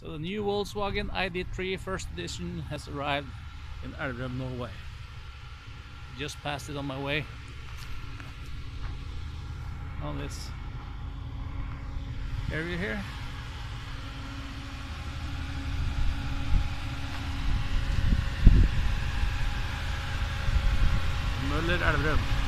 So the new Volkswagen ID3 first edition has arrived in Elverum, Norway. Just passed it on my way. On this area here. Møller Elverum.